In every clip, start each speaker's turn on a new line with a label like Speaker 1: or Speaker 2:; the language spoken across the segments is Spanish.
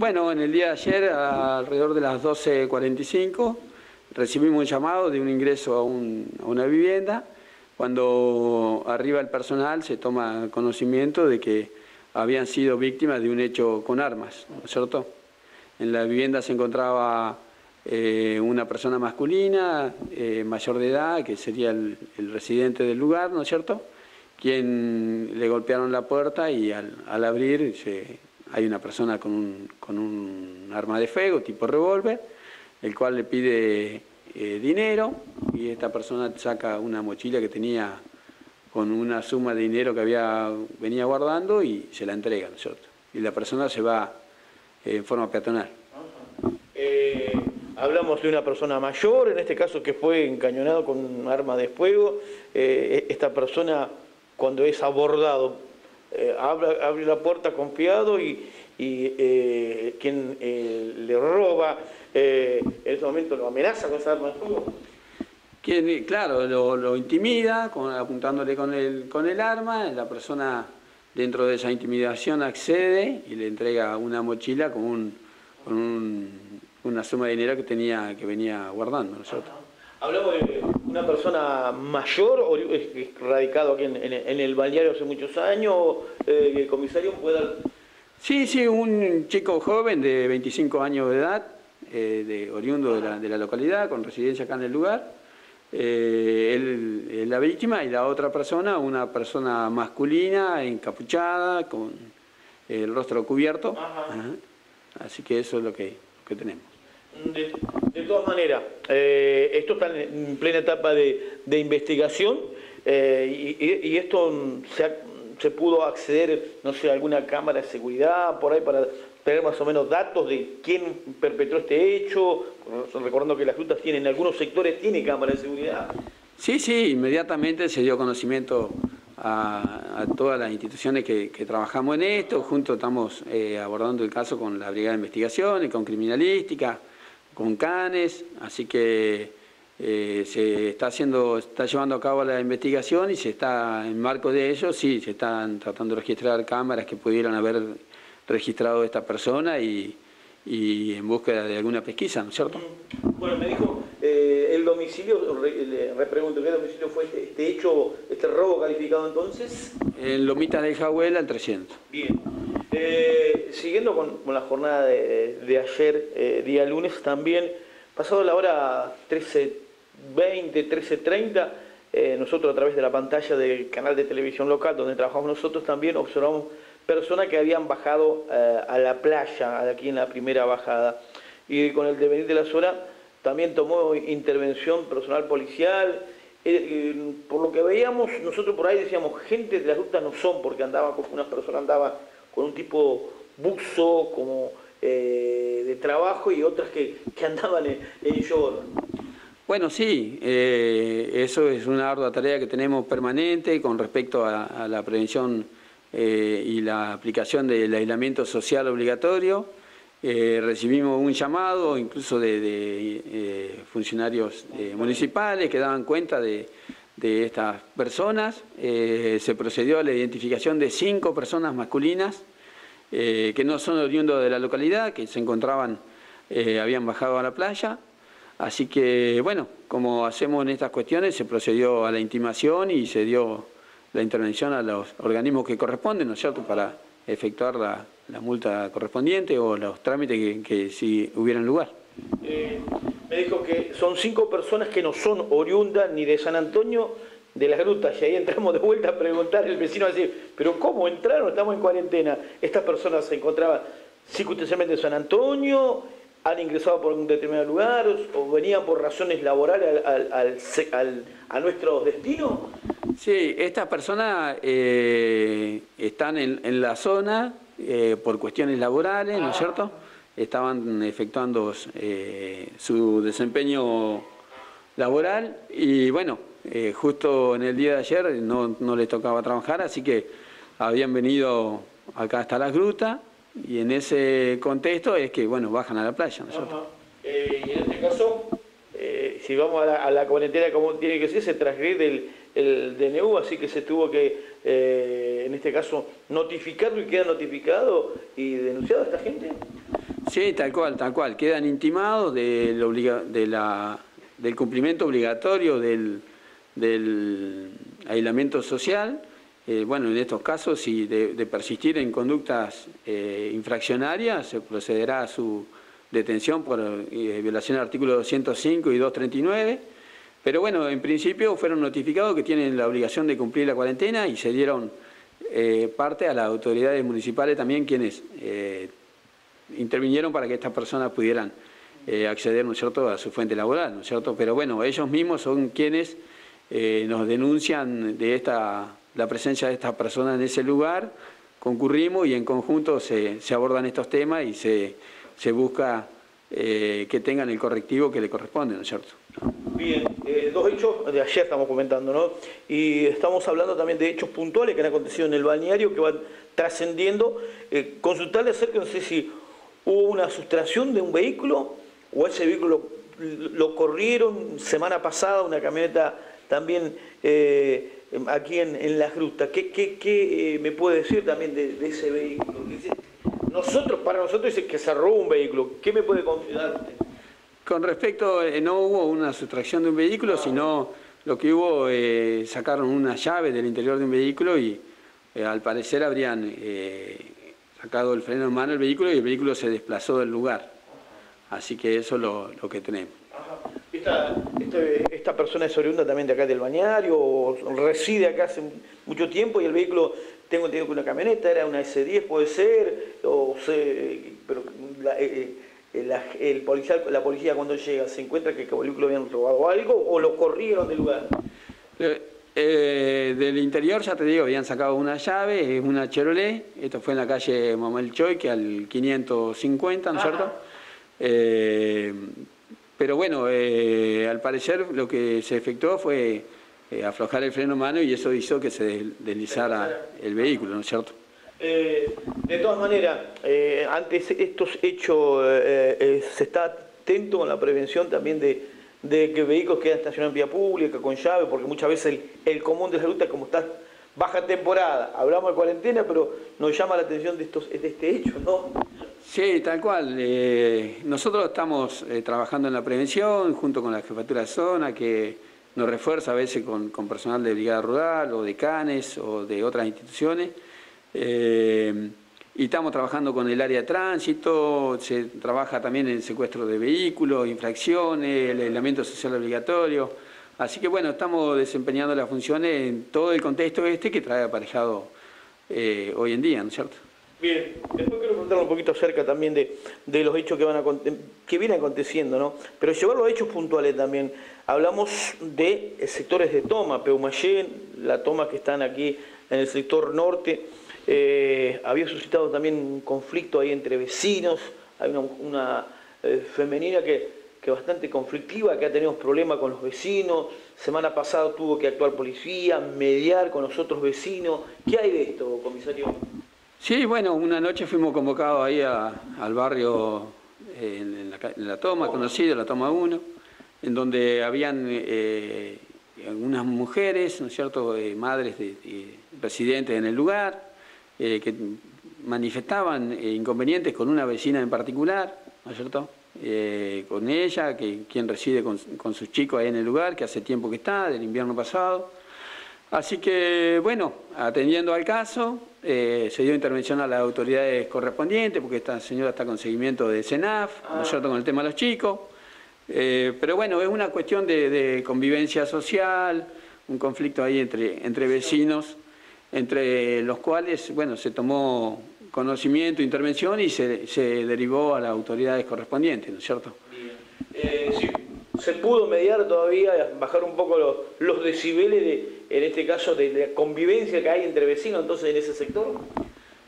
Speaker 1: Bueno, en el día de ayer, alrededor de las 12.45, recibimos un llamado de un ingreso a, una vivienda. Cuando arriba el personal se toma conocimiento de que habían sido víctimas de un hecho con armas, ¿no es cierto? En la vivienda se encontraba eh, una persona masculina, eh, mayor de edad, que sería el, residente del lugar, ¿no es cierto?, quien le golpearon la puerta y al, abrir hay una persona con un, con un, arma de fuego tipo revólver, el cual le pide eh, dinero y esta persona saca una mochila que tenía con una suma de dinero que había, venía guardando y se la entrega, ¿no es cierto? Y la persona se va en forma peatonal.
Speaker 2: Hablamos de una persona mayor, en este caso que fue encañonado con un arma de fuego. Eh, esta persona, cuando es abordado, eh, abre, la puerta confiado y, eh, quien le roba, en ese momento lo amenaza con esa arma de fuego.
Speaker 1: Quien, claro, lo, intimida apuntándole con el, con el arma, la persona dentro de esa intimidación accede y le entrega una mochila con un una suma de dinero que tenía que venía guardando nosotros.
Speaker 2: Hablamos de una persona mayor, o radicado aquí en, el balneario hace muchos años, eh, el comisario pueda...
Speaker 1: Sí, sí, un chico joven de 25 años de edad, eh, de, oriundo de la, de la, localidad, con residencia acá en el lugar. Eh, él la víctima y la otra persona, una persona masculina, encapuchada, con el rostro cubierto. Así que eso es lo que tenemos.
Speaker 2: De, todas maneras, eh, esto está en plena etapa de, investigación eh, y, esto se, pudo acceder, no sé, a alguna cámara de seguridad por ahí para tener más o menos datos de quién perpetró este hecho, recordando que las rutas tienen, en algunos sectores tiene cámara de seguridad.
Speaker 1: Sí, sí, inmediatamente se dio conocimiento a, todas las instituciones que, trabajamos en esto, juntos estamos eh, abordando el caso con la Brigada de Investigación y con Criminalística, con Canes, así que eh, se está haciendo, está llevando a cabo la investigación y se está, en marco de ello, sí, se están tratando de registrar cámaras que pudieran haber registrado a esta persona y, en búsqueda de alguna pesquisa, ¿no es cierto?
Speaker 2: Bueno, me dijo, eh, el domicilio, le repregunto, ¿qué domicilio fue este, este, hecho, este robo calificado entonces?
Speaker 1: En Lomita de Jahuela, el 300.
Speaker 2: Bien. Eh, siguiendo con, la jornada de, ayer, eh, día lunes, también, pasado la hora 13.20, 13.30, eh, nosotros a través de la pantalla del canal de televisión local donde trabajamos nosotros también observamos personas que habían bajado a la playa, aquí en la primera bajada. Y con el devenir de las horas también tomó intervención personal policial. por lo que veíamos, nosotros por ahí decíamos, gente de la ruta no son, porque andaba, unas personas andaban con un tipo buzo como eh, de trabajo y otras que, andaban en, en
Speaker 1: Bueno, sí, eh, eso es una ardua tarea que tenemos permanente con respecto a, la prevención eh, y la aplicación del aislamiento social obligatorio. recibimos un llamado incluso de, funcionarios municipales que daban cuenta de, de estas personas. se procedió a la identificación de cinco personas masculinas eh, que no son oriundos de la localidad, que se encontraban, eh, habían bajado a la playa. Así que, bueno, como hacemos en estas cuestiones, se procedió a la intimación y se dio la intervención a los organismos que corresponden, ¿no es cierto?, para efectuar la, multa correspondiente o los trámites que si hubieran lugar.
Speaker 2: Eh, me dijo que son cinco personas que no son oriundas ni de San Antonio de las grutas y ahí entramos de vuelta a preguntar, el vecino va a decir, pero ¿cómo entraron? Estamos en cuarentena. Estas personas se encontraban circunstancialmente en San Antonio, han ingresado por un determinado lugar o venían por razones laborales al, a nuestro destino.
Speaker 1: Sí, estas personas eh, están en, la zona eh, por cuestiones laborales, ¿no es ah. cierto? Estaban efectuando eh, su desempeño laboral y bueno, eh, justo en el día de ayer no, no les tocaba trabajar, así que habían venido acá hasta las grutas y en ese contexto es que, bueno, bajan a la playa.
Speaker 2: Eh, y en este caso, si vamos a la, cuarentena como tiene que ser, se transgrede el, el DNU, así que se tuvo que, en este caso, notificarlo y queda notificado y denunciado a esta gente.
Speaker 1: Sí, tal cual, tal cual. Quedan intimados del, cumplimiento obligatorio del, aislamiento social. Eh, bueno, en estos casos, si de, persistir en conductas eh, infraccionarias, se procederá a su detención por eh, violación del artículo 205 y 239. Pero bueno, en principio fueron notificados que tienen la obligación de cumplir la cuarentena y se dieron parte a las autoridades municipales también quienes intervinieron para que estas personas pudieran eh, acceder, ¿no es cierto?, a su fuente laboral, ¿no es cierto? Pero bueno, ellos mismos son quienes eh, nos denuncian de esta, la presencia de estas personas en ese lugar, concurrimos y en conjunto se, abordan estos temas y se, se busca eh, que tengan el correctivo que le corresponde, ¿no es cierto?
Speaker 2: Bien, dos hechos de ayer estamos comentando, ¿no? Y estamos hablando también de hechos puntuales que han acontecido en el balneario que van trascendiendo. consultarle acerca, no sé si hubo una sustracción de un vehículo o ese vehículo lo, corrieron semana pasada, una camioneta también eh, aquí en, en Las Grustas. ¿Qué, qué, eh, me puede decir también de, ese vehículo? Nosotros, para nosotros dice que se robó un vehículo. ¿Qué me puede confirmar
Speaker 1: Con respecto, eh, no hubo una sustracción de un vehículo, sino lo que hubo, sacaron una llave del interior de un vehículo y al parecer habrían sacado el freno en mano el vehículo y el vehículo se desplazó del lugar. Así que eso es lo, que tenemos.
Speaker 2: Esta, esta, persona es oriunda también de acá del bañario o reside acá hace mucho tiempo y el vehículo, tengo entendido que una camioneta, era una S10 puede ser, o pero la, eh, eh, el policial, la policía cuando llega se encuentra que el vehículo habían robado algo o lo corrieron del lugar.
Speaker 1: Eh, del interior, ya te digo, habían sacado una llave, es una Chevrolet, esto fue en la calle Mamel Choy, que al 550, ¿no es cierto? Eh, pero bueno, eh, al parecer lo que se efectuó fue aflojar el freno mano y eso hizo que se deslizara el vehículo, ¿no es cierto?
Speaker 2: de todas maneras, antes estos hechos, se está atento con la prevención también de de que vehículos quedan estacionados en vía pública, con llave, porque muchas veces el, común de la ruta, como está baja temporada, hablamos de cuarentena, pero nos llama la atención de, estos, de este hecho, ¿no?
Speaker 1: Sí, tal cual. Eh, nosotros estamos eh, trabajando en la prevención junto con la jefatura de zona, que nos refuerza a veces con, personal de Brigada Rural o de CANES o de otras instituciones. Eh, y estamos trabajando con el área de tránsito, se trabaja también el secuestro de vehículos, infracciones, el aislamiento social obligatorio. Así que bueno, estamos desempeñando las funciones en todo el contexto este que trae aparejado eh, hoy en día, ¿no es cierto?
Speaker 2: Bien, después quiero preguntar un poquito acerca también de, los hechos que, van a, que vienen aconteciendo, ¿no? Pero llevar los hechos puntuales también. Hablamos de sectores de toma, Peumayén, la toma que están aquí en el sector norte, eh, había suscitado también un conflicto ahí entre vecinos, hay una, eh, femenina que, que bastante conflictiva, que ha tenido problemas con los vecinos, semana pasada tuvo que actuar policía, mediar con los otros vecinos. ¿Qué hay de esto, comisario?
Speaker 1: Sí, bueno, una noche fuimos convocados ahí al barrio eh, en, la, toma, conocido, la toma 1, en donde habían algunas mujeres, ¿no es cierto?, madres de, de residentes en el lugar, eh, que manifestaban eh, inconvenientes con una vecina en particular, ¿no es cierto? Eh, con ella, que, quien reside con, sus chicos ahí en el lugar, que hace tiempo que está, del invierno pasado. Así que, bueno, atendiendo al caso, se dio intervención a las autoridades correspondientes, porque esta señora está con seguimiento de CENAF, ¿no es cierto?, con el tema de los chicos. pero bueno, es una cuestión de, de, convivencia social, un conflicto ahí entre, entre vecinos entre los cuales bueno, se tomó conocimiento, intervención y se, derivó a las autoridades correspondientes, ¿no es cierto?
Speaker 2: Eh, sí, se pudo mediar todavía, bajar un poco los, decibeles, de, en este caso, de la convivencia que hay entre vecinos entonces en ese sector.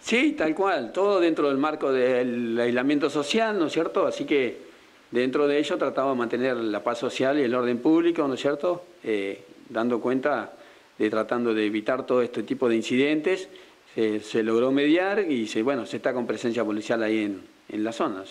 Speaker 1: Sí, tal cual, todo dentro del marco del aislamiento social, ¿no es cierto? Así que dentro de ello trataba de mantener la paz social y el orden público, ¿no es cierto? Eh, dando cuenta de tratando de evitar todo este tipo de incidentes, se, logró mediar y se, bueno, se está con presencia policial ahí en, en la zona.